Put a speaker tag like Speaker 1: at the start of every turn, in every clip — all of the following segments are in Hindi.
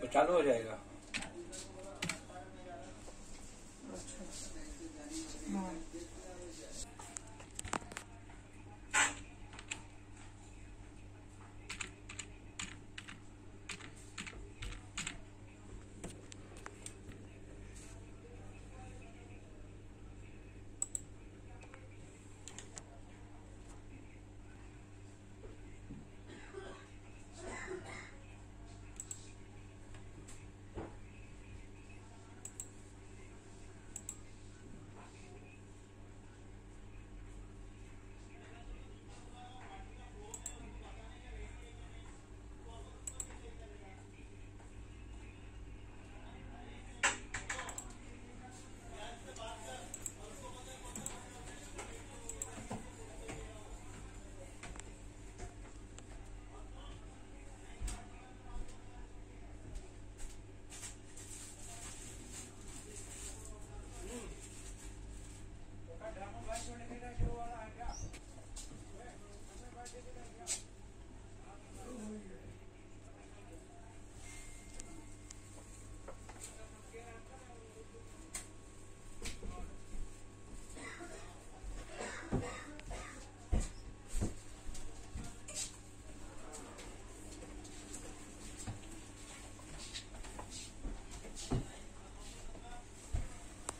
Speaker 1: तो चालू हो जाएगा।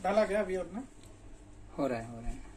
Speaker 2: डाला गया अभी अपना?
Speaker 1: हो रहा है हो रहा है।